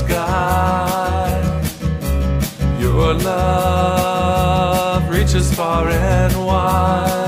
sky. Your love reaches far and wide.